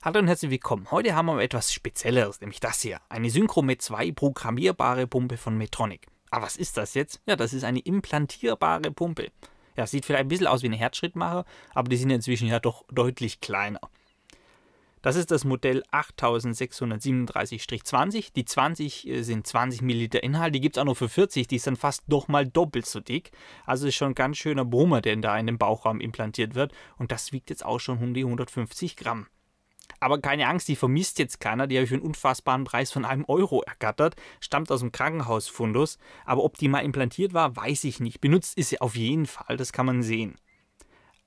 Hallo und herzlich willkommen. Heute haben wir etwas Spezielleres, nämlich das hier. Eine Synchromet 2 programmierbare Pumpe von Metronic. Aber was ist das jetzt? Ja, das ist eine implantierbare Pumpe. Ja, sieht vielleicht ein bisschen aus wie eine Herzschrittmacher, aber die sind inzwischen ja doch deutlich kleiner. Das ist das Modell 8637-20. Die 20 äh, sind 20 Milliliter Inhalt, die gibt es auch nur für 40, die ist dann fast doch mal doppelt so dick. Also ist schon ein ganz schöner Brummer, der da in den Bauchraum implantiert wird. Und das wiegt jetzt auch schon um die 150 Gramm. Aber keine Angst, die vermisst jetzt keiner. Die habe ich für einen unfassbaren Preis von einem Euro ergattert. Stammt aus dem Krankenhausfundus. Aber ob die mal implantiert war, weiß ich nicht. Benutzt ist sie auf jeden Fall. Das kann man sehen.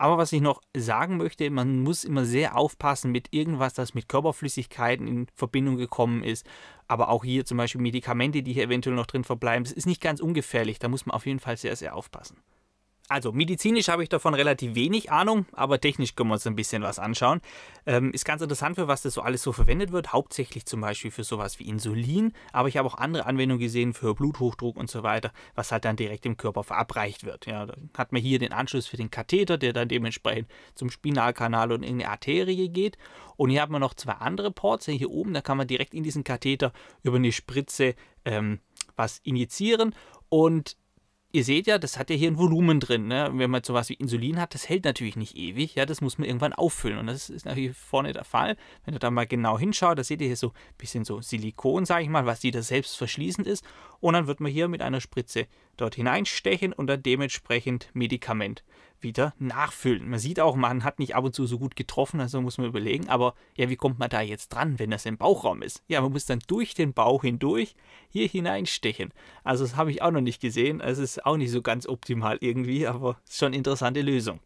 Aber was ich noch sagen möchte, man muss immer sehr aufpassen mit irgendwas, das mit Körperflüssigkeiten in Verbindung gekommen ist. Aber auch hier zum Beispiel Medikamente, die hier eventuell noch drin verbleiben. Das ist nicht ganz ungefährlich. Da muss man auf jeden Fall sehr, sehr aufpassen. Also medizinisch habe ich davon relativ wenig Ahnung, aber technisch können wir uns ein bisschen was anschauen. Ähm, ist ganz interessant, für was das so alles so verwendet wird. Hauptsächlich zum Beispiel für sowas wie Insulin, aber ich habe auch andere Anwendungen gesehen für Bluthochdruck und so weiter, was halt dann direkt im Körper verabreicht wird. Ja, da hat man hier den Anschluss für den Katheter, der dann dementsprechend zum Spinalkanal und in die Arterie geht. Und hier hat man noch zwei andere Ports. Hier oben, da kann man direkt in diesen Katheter über eine Spritze ähm, was injizieren. Und ihr seht ja, das hat ja hier ein Volumen drin. Ne? Wenn man sowas wie Insulin hat, das hält natürlich nicht ewig. Ja, das muss man irgendwann auffüllen. Und das ist natürlich vorne der Fall. Wenn ihr da mal genau hinschaut, da seht ihr hier so ein bisschen so Silikon, sage ich mal, was wieder selbst verschließend ist. Und dann wird man hier mit einer Spritze dort hineinstechen und dann dementsprechend Medikament wieder nachfüllen. Man sieht auch, man hat nicht ab und zu so gut getroffen, also muss man überlegen, aber ja, wie kommt man da jetzt dran, wenn das im Bauchraum ist? Ja, man muss dann durch den Bauch hindurch hier hineinstechen. Also das habe ich auch noch nicht gesehen, es ist auch nicht so ganz optimal irgendwie, aber ist schon eine interessante Lösung.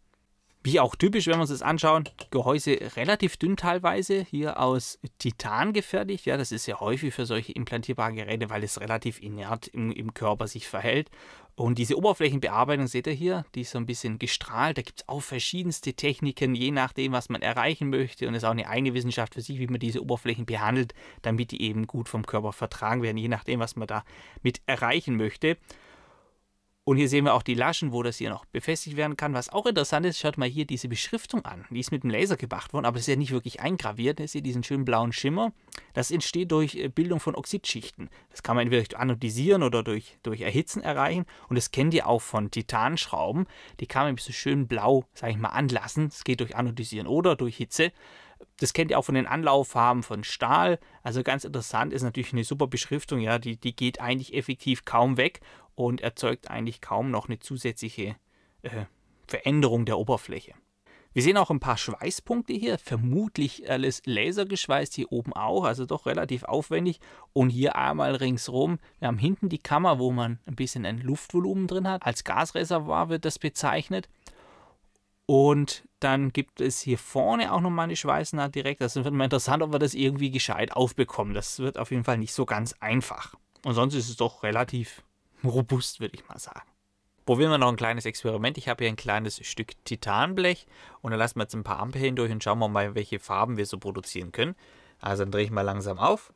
Wie auch typisch, wenn wir uns das anschauen, Gehäuse relativ dünn teilweise, hier aus Titan gefertigt. Ja, das ist ja häufig für solche implantierbaren Geräte, weil es relativ inert im, im Körper sich verhält. Und diese Oberflächenbearbeitung seht ihr hier, die ist so ein bisschen gestrahlt. Da gibt es auch verschiedenste Techniken, je nachdem, was man erreichen möchte. Und es ist auch eine eigene Wissenschaft für sich, wie man diese Oberflächen behandelt, damit die eben gut vom Körper vertragen werden, je nachdem, was man da mit erreichen möchte. Und hier sehen wir auch die Laschen, wo das hier noch befestigt werden kann. Was auch interessant ist, schaut mal hier diese Beschriftung an. Die ist mit dem Laser gemacht worden, aber das ist ja nicht wirklich eingraviert. Ihr seht diesen schönen blauen Schimmer. Das entsteht durch äh, Bildung von Oxidschichten. Das kann man entweder durch Anodisieren oder durch, durch Erhitzen erreichen. Und das kennt ihr auch von Titanschrauben. Die kann man so schön blau, sage ich mal, anlassen. Das geht durch Anodisieren oder durch Hitze. Das kennt ihr auch von den Anlauffarben von Stahl. Also ganz interessant ist natürlich eine super Beschriftung. Ja, die, die geht eigentlich effektiv kaum weg und erzeugt eigentlich kaum noch eine zusätzliche äh, Veränderung der Oberfläche. Wir sehen auch ein paar Schweißpunkte hier, vermutlich alles lasergeschweißt, hier oben auch, also doch relativ aufwendig. Und hier einmal ringsrum, wir haben hinten die Kammer, wo man ein bisschen ein Luftvolumen drin hat. Als Gasreservoir wird das bezeichnet. Und dann gibt es hier vorne auch nochmal eine Schweißnaht direkt. Das wird mal interessant, ob wir das irgendwie gescheit aufbekommen. Das wird auf jeden Fall nicht so ganz einfach. Und sonst ist es doch relativ robust, würde ich mal sagen. Probieren wir noch ein kleines Experiment. Ich habe hier ein kleines Stück Titanblech und dann lassen wir jetzt ein paar Ampeln durch und schauen wir mal, welche Farben wir so produzieren können. Also dann drehe ich mal langsam auf.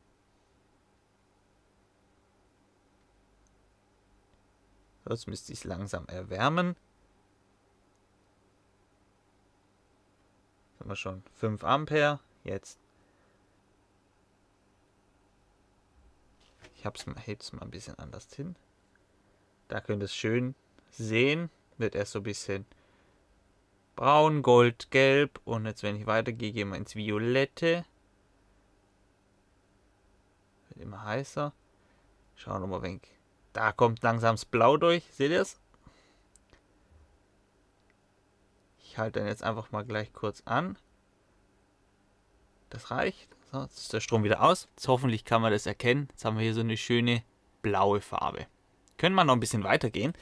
Jetzt müsste ich es langsam erwärmen. Haben wir schon 5 Ampere. Jetzt. Ich habe es mal ein bisschen anders hin. Da könnt ihr es schön sehen. Wird erst so ein bisschen braun, gold, gelb. Und jetzt, wenn ich weitergehe, gehen wir ins Violette. Wird immer heißer. Schauen wir mal wenig. Da kommt langsam das Blau durch. Seht ihr es? Ich halte dann jetzt einfach mal gleich kurz an. Das reicht. So, jetzt ist der Strom wieder aus. Jetzt hoffentlich kann man das erkennen. Jetzt haben wir hier so eine schöne blaue Farbe. Können wir noch ein bisschen weitergehen.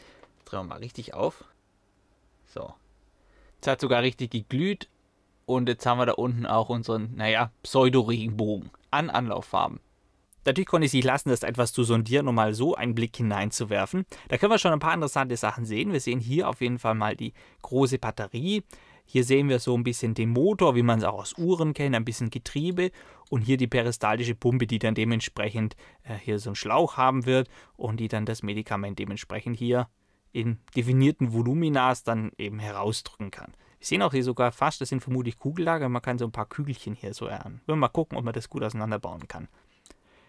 drehen wir mal richtig auf. So. Jetzt hat sogar richtig geglüht. Und jetzt haben wir da unten auch unseren, naja, Pseudo-Regenbogen an Anlauffarben. Natürlich konnte ich sich lassen, das etwas zu sondieren, um mal so einen Blick hineinzuwerfen. Da können wir schon ein paar interessante Sachen sehen. Wir sehen hier auf jeden Fall mal die große Batterie. Hier sehen wir so ein bisschen den Motor, wie man es auch aus Uhren kennt, ein bisschen Getriebe und hier die peristaltische Pumpe, die dann dementsprechend äh, hier so einen Schlauch haben wird und die dann das Medikament dementsprechend hier in definierten Voluminas dann eben herausdrücken kann. Wir sehen auch hier sogar fast, das sind vermutlich Kugellager. Man kann so ein paar Kügelchen hier so ernten. Wir mal gucken, ob man das gut auseinanderbauen kann.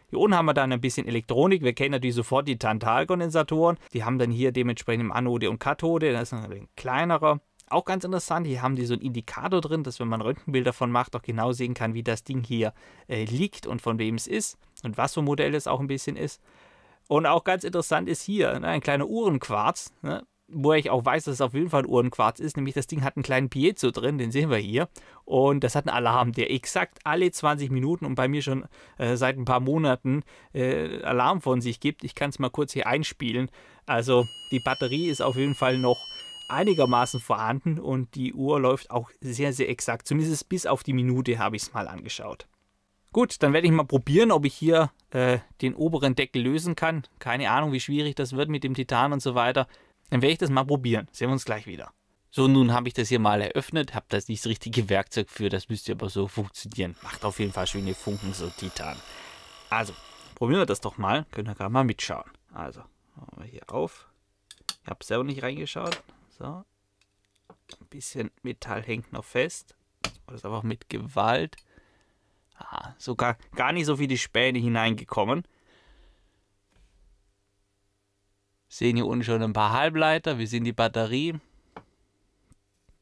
Hier unten haben wir dann ein bisschen Elektronik. Wir kennen natürlich sofort die Tantalkondensatoren. Die haben dann hier dementsprechend Anode und Kathode. Das ist ein kleinerer. Auch ganz interessant, hier haben die so einen Indikator drin, dass wenn man Röntgenbild davon macht, auch genau sehen kann, wie das Ding hier äh, liegt und von wem es ist und was für ein Modell es auch ein bisschen ist. Und auch ganz interessant ist hier ne, ein kleiner Uhrenquarz. Ne? Wo ich auch weiß, dass es auf jeden Fall ein Uhrenquarz ist, nämlich das Ding hat einen kleinen Piezo drin, den sehen wir hier. Und das hat einen Alarm, der exakt alle 20 Minuten und bei mir schon äh, seit ein paar Monaten äh, Alarm von sich gibt. Ich kann es mal kurz hier einspielen. Also die Batterie ist auf jeden Fall noch einigermaßen vorhanden und die Uhr läuft auch sehr, sehr exakt. Zumindest bis auf die Minute habe ich es mal angeschaut. Gut, dann werde ich mal probieren, ob ich hier äh, den oberen Deckel lösen kann. Keine Ahnung, wie schwierig das wird mit dem Titan und so weiter. Dann werde ich das mal probieren. Sehen wir uns gleich wieder. So, nun habe ich das hier mal eröffnet, habe das nicht das richtige Werkzeug für, das müsste aber so funktionieren. Macht auf jeden Fall schöne Funken, so Titan. Also, probieren wir das doch mal. Können wir gerade mal mitschauen. Also, machen wir hier auf. Ich habe selber nicht reingeschaut. So. Ein bisschen Metall hängt noch fest. Das ist aber auch mit Gewalt. Ah, sogar gar nicht so viele Späne hineingekommen. Sehen hier unten schon ein paar Halbleiter. Wir sehen die Batterie.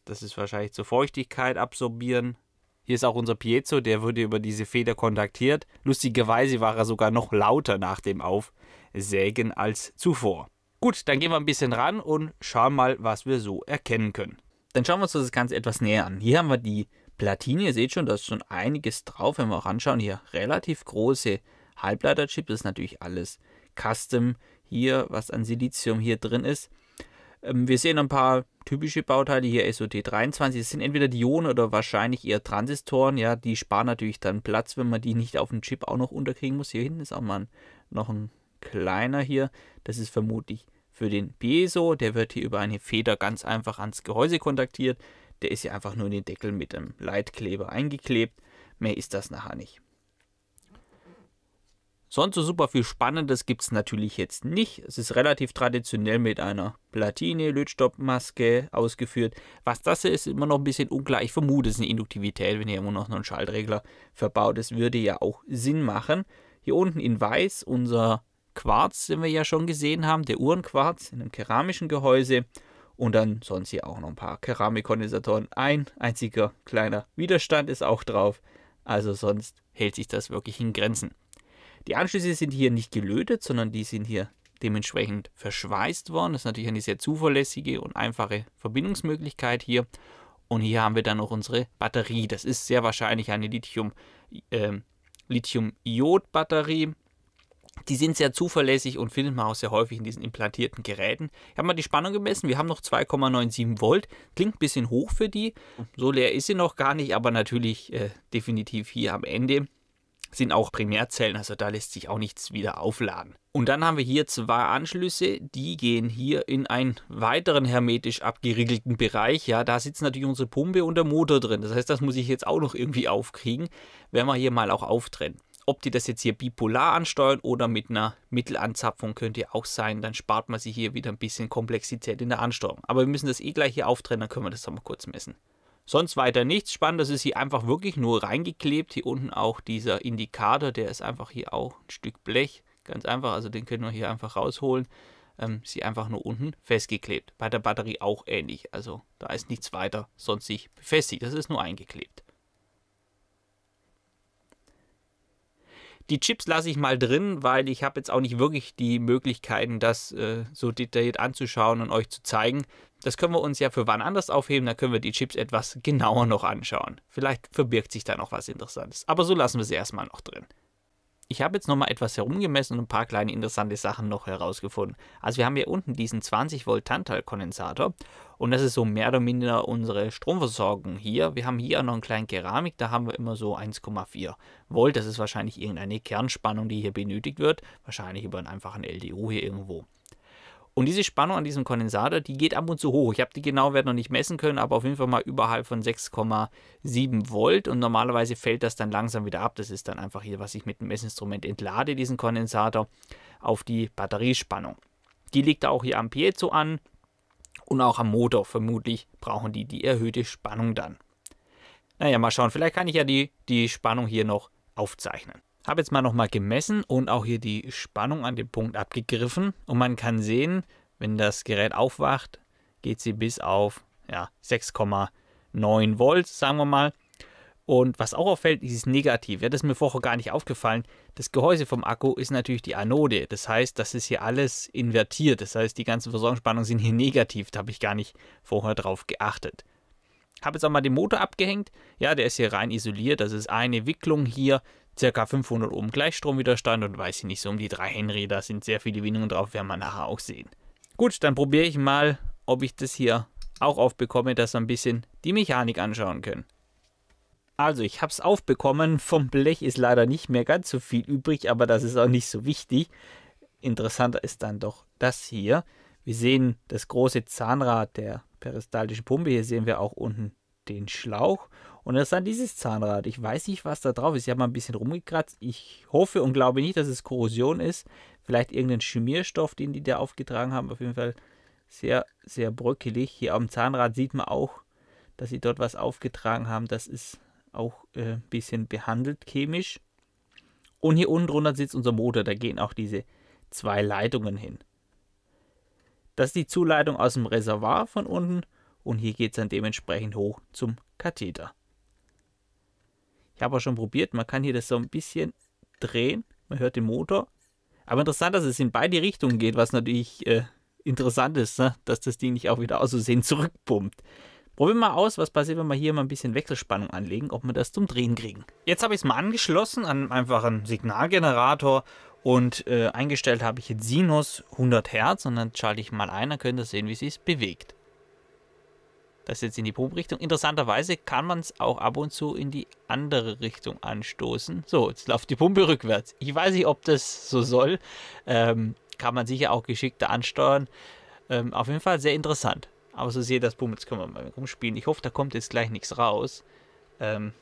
Das ist wahrscheinlich zur Feuchtigkeit absorbieren. Hier ist auch unser Piezo, der wurde über diese Feder kontaktiert. Lustigerweise war er sogar noch lauter nach dem Aufsägen als zuvor. Gut, dann gehen wir ein bisschen ran und schauen mal, was wir so erkennen können. Dann schauen wir uns das Ganze etwas näher an. Hier haben wir die Platine. Ihr seht schon, da ist schon einiges drauf. Wenn wir auch anschauen, hier relativ große Halbleiterchip. Das ist natürlich alles Custom hier, was an Silizium hier drin ist. Ähm, wir sehen ein paar typische Bauteile hier SOT23. Das sind entweder Dioden oder wahrscheinlich eher Transistoren. Ja, die sparen natürlich dann Platz, wenn man die nicht auf dem Chip auch noch unterkriegen muss. Hier hinten ist auch mal ein, noch ein kleiner hier. Das ist vermutlich für den Piezo. Der wird hier über eine Feder ganz einfach ans Gehäuse kontaktiert. Der ist ja einfach nur in den Deckel mit einem Leitkleber eingeklebt. Mehr ist das nachher nicht. Sonst so super viel Spannendes gibt es natürlich jetzt nicht. Es ist relativ traditionell mit einer Platine, Lötstoppmaske ausgeführt. Was das ist, ist immer noch ein bisschen unklar. Ich vermute, es ist eine Induktivität, wenn hier immer noch ein Schaltregler verbaut ist. Würde ja auch Sinn machen. Hier unten in weiß unser Quarz, den wir ja schon gesehen haben, der Uhrenquarz in einem keramischen Gehäuse. Und dann sonst hier auch noch ein paar Keramikkondensatoren. Ein einziger kleiner Widerstand ist auch drauf. Also sonst hält sich das wirklich in Grenzen. Die Anschlüsse sind hier nicht gelötet, sondern die sind hier dementsprechend verschweißt worden. Das ist natürlich eine sehr zuverlässige und einfache Verbindungsmöglichkeit hier. Und hier haben wir dann noch unsere Batterie. Das ist sehr wahrscheinlich eine Lithium, äh, Lithium-Iod-Batterie. Die sind sehr zuverlässig und findet man auch sehr häufig in diesen implantierten Geräten. Ich habe mal die Spannung gemessen. Wir haben noch 2,97 Volt. Klingt ein bisschen hoch für die. So leer ist sie noch gar nicht, aber natürlich äh, definitiv hier am Ende sind auch Primärzellen, also da lässt sich auch nichts wieder aufladen. Und dann haben wir hier zwei Anschlüsse, die gehen hier in einen weiteren hermetisch abgeriegelten Bereich. Ja, da sitzt natürlich unsere Pumpe und der Motor drin. Das heißt, das muss ich jetzt auch noch irgendwie aufkriegen, wenn wir hier mal auch auftrennen. Ob die das jetzt hier bipolar ansteuern oder mit einer Mittelanzapfung könnte auch sein, dann spart man sich hier wieder ein bisschen Komplexität in der Ansteuerung. Aber wir müssen das eh gleich hier auftrennen, dann können wir das mal kurz messen. Sonst weiter nichts spannend. Das ist hier einfach wirklich nur reingeklebt. Hier unten auch dieser Indikator, der ist einfach hier auch ein Stück Blech. Ganz einfach, also den können wir hier einfach rausholen. Ähm, sie einfach nur unten festgeklebt. Bei der Batterie auch ähnlich. Also da ist nichts weiter sonst sich befestigt. Das ist nur eingeklebt. Die Chips lasse ich mal drin, weil ich habe jetzt auch nicht wirklich die Möglichkeiten, das äh, so detailliert anzuschauen und euch zu zeigen. Das können wir uns ja für wann anders aufheben, da können wir die Chips etwas genauer noch anschauen. Vielleicht verbirgt sich da noch was Interessantes. Aber so lassen wir sie erstmal noch drin. Ich habe jetzt nochmal etwas herumgemessen und ein paar kleine interessante Sachen noch herausgefunden. Also wir haben hier unten diesen 20 Volt Tantal-Kondensator und das ist so mehr oder minder unsere Stromversorgung hier. Wir haben hier noch einen kleinen Keramik, da haben wir immer so 1,4 Volt. Das ist wahrscheinlich irgendeine Kernspannung, die hier benötigt wird. Wahrscheinlich über einen einfachen LDO hier irgendwo. Und diese Spannung an diesem Kondensator, die geht ab und zu hoch. Ich habe die genauen Werte noch nicht messen können, aber auf jeden Fall mal überhalb von 6,7 Volt. Und normalerweise fällt das dann langsam wieder ab. Das ist dann einfach hier, was ich mit dem Messinstrument entlade, diesen Kondensator, auf die Batteriespannung. Die liegt auch hier am Piezo an. Und auch am Motor vermutlich brauchen die die erhöhte Spannung dann. Naja, mal schauen, vielleicht kann ich ja die, die Spannung hier noch aufzeichnen. Habe jetzt mal nochmal gemessen und auch hier die Spannung an dem Punkt abgegriffen. Und man kann sehen, wenn das Gerät aufwacht, geht sie bis auf ja, 6,9 Volt, sagen wir mal. Und was auch auffällt, ist negativ. Ja, das ist mir vorher gar nicht aufgefallen. Das Gehäuse vom Akku ist natürlich die Anode. Das heißt, das ist hier alles invertiert. Das heißt, die ganzen Versorgungsspannungen sind hier negativ. Da habe ich gar nicht vorher drauf geachtet. Habe jetzt auch mal den Motor abgehängt. Ja, der ist hier rein isoliert. Das ist eine Wicklung hier, ca. 500 Ohm Gleichstromwiderstand und weiß ich nicht, so um die 3 Henry. Da sind sehr viele Windungen drauf, werden wir nachher auch sehen. Gut, dann probiere ich mal, ob ich das hier auch aufbekomme, dass wir ein bisschen die Mechanik anschauen können. Also, ich habe es aufbekommen. Vom Blech ist leider nicht mehr ganz so viel übrig, aber das ist auch nicht so wichtig. Interessanter ist dann doch das hier. Wir sehen das große Zahnrad der peristaltischen Pumpe. Hier sehen wir auch unten den Schlauch. Und das ist dann dieses Zahnrad. Ich weiß nicht, was da drauf ist. Ich habe mal ein bisschen rumgekratzt. Ich hoffe und glaube nicht, dass es Korrosion ist. Vielleicht irgendein Schmierstoff, den die da aufgetragen haben. Auf jeden Fall sehr, sehr bröckelig. Hier am Zahnrad sieht man auch, dass sie dort was aufgetragen haben. Das ist auch äh, ein bisschen behandelt chemisch. Und hier unten drunter sitzt unser Motor, da gehen auch diese zwei Leitungen hin. Das ist die Zuleitung aus dem Reservoir von unten und hier geht es dann dementsprechend hoch zum Katheter. Ich habe auch schon probiert, man kann hier das so ein bisschen drehen, man hört den Motor. Aber interessant, dass es in beide Richtungen geht, was natürlich äh, interessant ist, ne? dass das Ding nicht auch wieder aus Versehen zurückpumpt. Probieren wir mal aus, was passiert, wenn wir hier mal ein bisschen Wechselspannung anlegen, ob wir das zum Drehen kriegen. Jetzt habe ich es mal angeschlossen an einfach einen Signalgenerator und äh, eingestellt habe ich jetzt Sinus 100 Hertz und dann schalte ich mal ein, dann könnt ihr sehen, wie es sich bewegt. Das ist jetzt in die Pumprichtung. Interessanterweise kann man es auch ab und zu in die andere Richtung anstoßen. So, jetzt läuft die Pumpe rückwärts. Ich weiß nicht, ob das so soll. Ähm, kann man sicher auch geschickter ansteuern. Ähm, auf jeden Fall sehr interessant. Aber so seht das, boom, jetzt können wir mal rumspielen. Ich hoffe, da kommt jetzt gleich nichts raus. Ähm,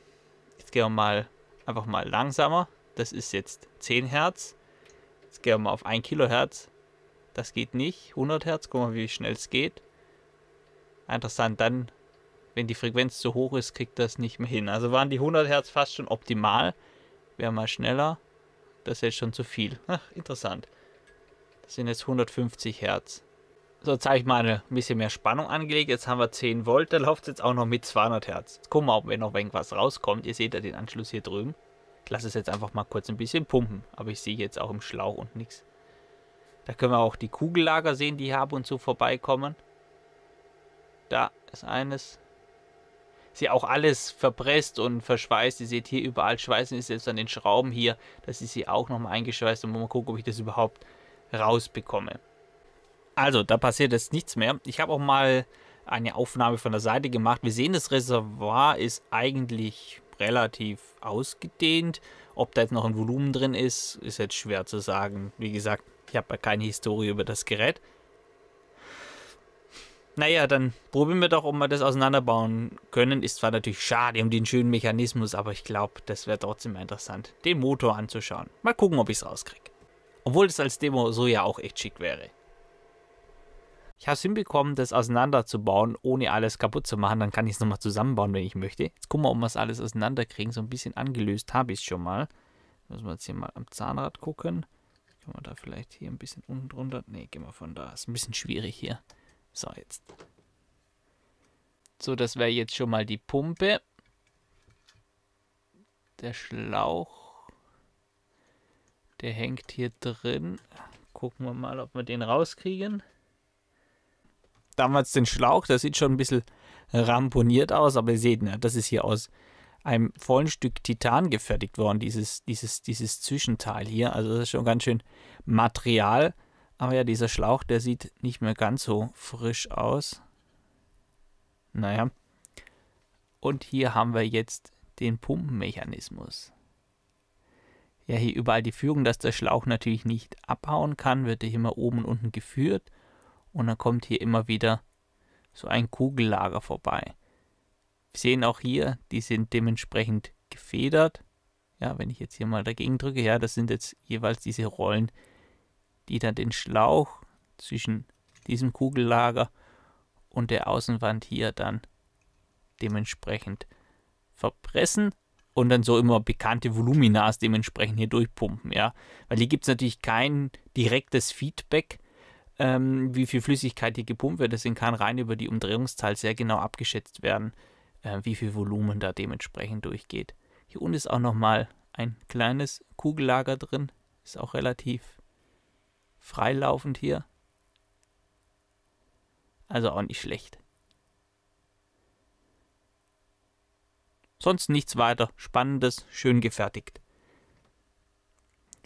jetzt gehen wir mal einfach mal langsamer. Das ist jetzt 10 Hertz. Jetzt gehen wir mal auf 1 Kilohertz. Das geht nicht. 100 Hertz, gucken wir mal, wie schnell es geht. Interessant, dann, wenn die Frequenz zu hoch ist, kriegt das nicht mehr hin. Also waren die 100 Hertz fast schon optimal. Wäre mal schneller. Das ist jetzt schon zu viel. Ach, interessant. Das sind jetzt 150 Hertz. So, jetzt habe ich mal ein bisschen mehr Spannung angelegt. Jetzt haben wir 10 Volt, da läuft es jetzt auch noch mit 200 Hertz. Jetzt gucken wir, ob noch irgendwas rauskommt. Ihr seht ja den Anschluss hier drüben. Ich lasse es jetzt einfach mal kurz ein bisschen pumpen. Aber ich sehe jetzt auch im Schlauch und nichts. Da können wir auch die Kugellager sehen, die hier ab und zu vorbeikommen. Da ist eines. Ist ja auch alles verpresst und verschweißt. Ihr seht hier überall Schweißen ist jetzt an den Schrauben hier. Das ist hier auch nochmal eingeschweißt. Und mal gucken, ob ich das überhaupt rausbekomme. Also, da passiert jetzt nichts mehr. Ich habe auch mal eine Aufnahme von der Seite gemacht. Wir sehen, das Reservoir ist eigentlich relativ ausgedehnt. Ob da jetzt noch ein Volumen drin ist, ist jetzt schwer zu sagen. Wie gesagt, ich habe keine Historie über das Gerät. Naja, dann probieren wir doch, ob wir das auseinanderbauen können. Ist zwar natürlich schade um den schönen Mechanismus, aber ich glaube, das wäre trotzdem interessant, den Motor anzuschauen. Mal gucken, ob ich es rauskriege. Obwohl es als Demo so ja auch echt schick wäre. Ich habe es hinbekommen, das auseinanderzubauen, ohne alles kaputt zu machen. Dann kann ich es nochmal zusammenbauen, wenn ich möchte. Jetzt gucken wir, ob wir es alles auseinanderkriegen. So ein bisschen angelöst habe ich es schon mal. Müssen wir jetzt hier mal am Zahnrad gucken. Können wir da vielleicht hier ein bisschen unten drunter? Ne, gehen wir von da. Ist ein bisschen schwierig hier. So, jetzt. So, das wäre jetzt schon mal die Pumpe. Der Schlauch. Der hängt hier drin. Gucken wir mal, ob wir den rauskriegen damals den Schlauch, der sieht schon ein bisschen ramponiert aus, aber ihr seht, ne, das ist hier aus einem vollen Stück Titan gefertigt worden, dieses, dieses, dieses Zwischenteil hier. Also das ist schon ganz schön Material. Aber ja, dieser Schlauch, der sieht nicht mehr ganz so frisch aus. Naja. Und hier haben wir jetzt den Pumpenmechanismus. Ja, hier überall die Führung, dass der Schlauch natürlich nicht abhauen kann, wird er hier mal oben und unten geführt und dann kommt hier immer wieder so ein Kugellager vorbei. Wir sehen auch hier, die sind dementsprechend gefedert. Ja, wenn ich jetzt hier mal dagegen drücke, ja, das sind jetzt jeweils diese Rollen, die dann den Schlauch zwischen diesem Kugellager und der Außenwand hier dann dementsprechend verpressen und dann so immer bekannte Voluminas dementsprechend hier durchpumpen, ja. Weil hier gibt es natürlich kein direktes Feedback, ähm, wie viel Flüssigkeit hier gepumpt wird. Deswegen kann rein über die Umdrehungszahl sehr genau abgeschätzt werden, äh, wie viel Volumen da dementsprechend durchgeht. Hier unten ist auch nochmal ein kleines Kugellager drin. Ist auch relativ freilaufend hier. Also auch nicht schlecht. Sonst nichts weiter Spannendes, schön gefertigt.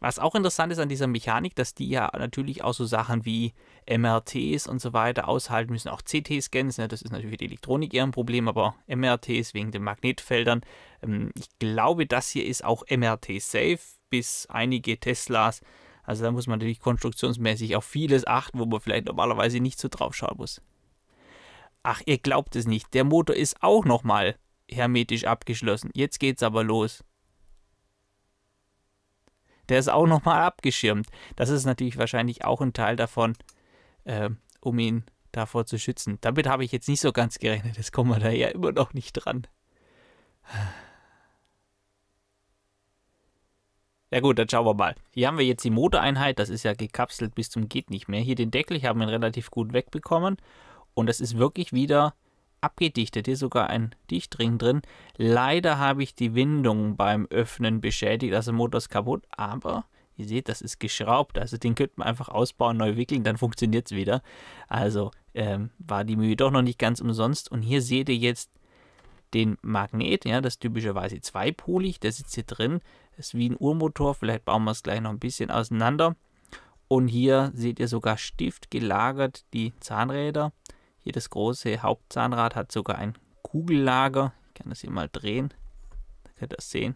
Was auch interessant ist an dieser Mechanik, dass die ja natürlich auch so Sachen wie MRTs und so weiter aushalten müssen, auch CT-Scans. Ne? Das ist natürlich für die Elektronik eher ein Problem, aber MRTs wegen den Magnetfeldern. Ähm, ich glaube, das hier ist auch MRT-safe, bis einige Teslas. Also da muss man natürlich konstruktionsmäßig auf vieles achten, wo man vielleicht normalerweise nicht so drauf schauen muss. Ach, ihr glaubt es nicht, der Motor ist auch nochmal hermetisch abgeschlossen. Jetzt geht's aber los. Der ist auch nochmal abgeschirmt. Das ist natürlich wahrscheinlich auch ein Teil davon, äh, um ihn davor zu schützen. Damit habe ich jetzt nicht so ganz gerechnet. Jetzt kommen wir da ja immer noch nicht dran. Ja gut, dann schauen wir mal. Hier haben wir jetzt die Motoreinheit, das ist ja gekapselt bis zum geht nicht mehr. Hier den Deckel, ich habe ihn relativ gut wegbekommen und das ist wirklich wieder abgedichtet. Hier sogar ein Dichtring drin. Leider habe ich die Windung beim Öffnen beschädigt, also der Motor ist kaputt, aber ihr seht, das ist geschraubt. Also den könnte man einfach ausbauen, neu wickeln, dann funktioniert es wieder. Also ähm, war die Mühe doch noch nicht ganz umsonst. Und hier seht ihr jetzt den Magnet, ja, das ist typischerweise zweipolig, der sitzt hier drin. Ist wie ein Uhrmotor, vielleicht bauen wir es gleich noch ein bisschen auseinander. Und hier seht ihr sogar Stift gelagert, die Zahnräder. Hier das große Hauptzahnrad hat sogar ein Kugellager. Ich kann das hier mal drehen. Da könnt ihr das sehen,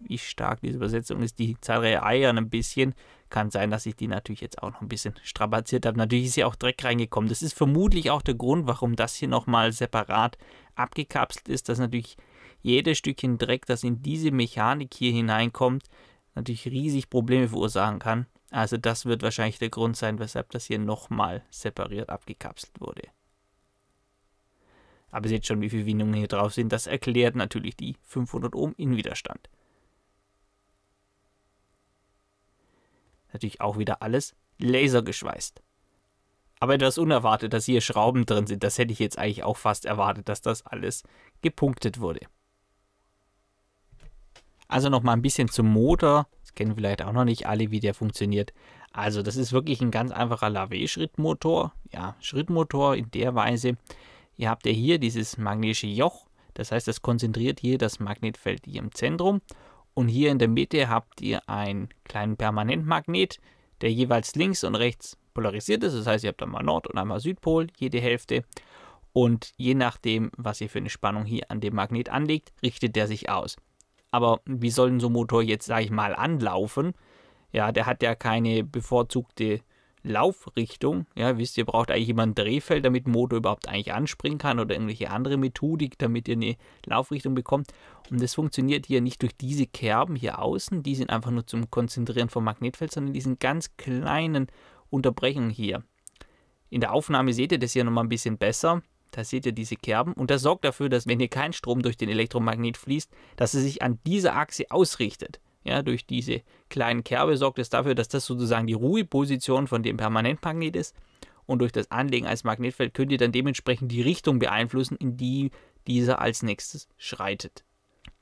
wie stark diese Übersetzung ist. Die Zahnräder eiern ein bisschen. Kann sein, dass ich die natürlich jetzt auch noch ein bisschen strapaziert habe. Natürlich ist hier auch Dreck reingekommen. Das ist vermutlich auch der Grund, warum das hier nochmal separat abgekapselt ist. Dass natürlich jedes Stückchen Dreck, das in diese Mechanik hier hineinkommt, natürlich riesig Probleme verursachen kann. Also das wird wahrscheinlich der Grund sein, weshalb das hier nochmal separiert abgekapselt wurde. Aber ihr seht schon, wie viele Windungen hier drauf sind. Das erklärt natürlich die 500 Ohm Innenwiderstand. Natürlich auch wieder alles lasergeschweißt. Aber etwas unerwartet, dass hier Schrauben drin sind. Das hätte ich jetzt eigentlich auch fast erwartet, dass das alles gepunktet wurde. Also nochmal ein bisschen zum Motor. Das kennen vielleicht auch noch nicht alle, wie der funktioniert. Also das ist wirklich ein ganz einfacher Lave-Schrittmotor. Ja, Schrittmotor in der Weise. Ihr habt ja hier dieses magnetische Joch. Das heißt, das konzentriert hier das Magnetfeld hier im Zentrum. Und hier in der Mitte habt ihr einen kleinen Permanentmagnet, der jeweils links und rechts polarisiert ist. Das heißt, ihr habt einmal Nord- und einmal Südpol, jede Hälfte. Und je nachdem, was ihr für eine Spannung hier an dem Magnet anlegt, richtet der sich aus. Aber wie soll denn so ein Motor jetzt, sage ich mal, anlaufen? Ja, der hat ja keine bevorzugte Laufrichtung. Ja, wisst ihr, braucht eigentlich immer ein Drehfeld, damit ein Motor überhaupt eigentlich anspringen kann oder irgendwelche andere Methodik, damit ihr eine Laufrichtung bekommt. Und das funktioniert hier nicht durch diese Kerben hier außen, die sind einfach nur zum Konzentrieren vom Magnetfeld, sondern diesen ganz kleinen Unterbrechungen hier. In der Aufnahme seht ihr das hier nochmal ein bisschen besser. Da seht ihr diese Kerben und das sorgt dafür, dass wenn hier kein Strom durch den Elektromagnet fließt, dass er sich an dieser Achse ausrichtet. Ja, durch diese kleinen Kerbe sorgt es dafür, dass das sozusagen die Ruheposition von dem Permanentmagnet ist. Und durch das Anlegen als Magnetfeld könnt ihr dann dementsprechend die Richtung beeinflussen, in die dieser als nächstes schreitet.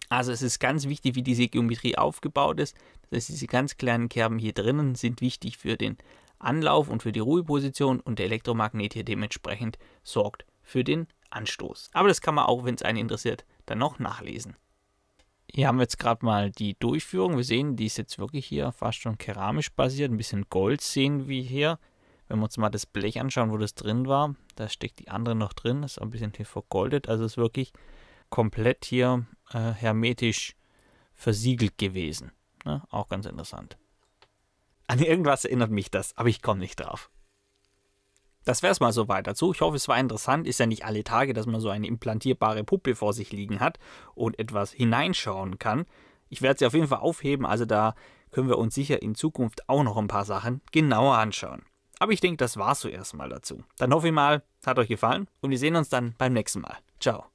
Also es ist ganz wichtig, wie diese Geometrie aufgebaut ist. Das heißt, diese ganz kleinen Kerben hier drinnen sind wichtig für den Anlauf und für die Ruheposition und der Elektromagnet hier dementsprechend sorgt für den Anstoß. Aber das kann man auch, wenn es einen interessiert, dann noch nachlesen. Hier haben wir jetzt gerade mal die Durchführung. Wir sehen, die ist jetzt wirklich hier fast schon keramisch basiert. Ein bisschen Gold sehen wir hier. Wenn wir uns mal das Blech anschauen, wo das drin war, da steckt die andere noch drin. Das ist auch ein bisschen hier vergoldet. Also ist wirklich komplett hier äh, hermetisch versiegelt gewesen. Ne? Auch ganz interessant. An irgendwas erinnert mich das, aber ich komme nicht drauf. Das wäre es mal soweit dazu. Ich hoffe, es war interessant. Ist ja nicht alle Tage, dass man so eine implantierbare Puppe vor sich liegen hat und etwas hineinschauen kann. Ich werde sie auf jeden Fall aufheben, also da können wir uns sicher in Zukunft auch noch ein paar Sachen genauer anschauen. Aber ich denke, das war's so erstmal dazu. Dann hoffe ich mal, hat euch gefallen und wir sehen uns dann beim nächsten Mal. Ciao.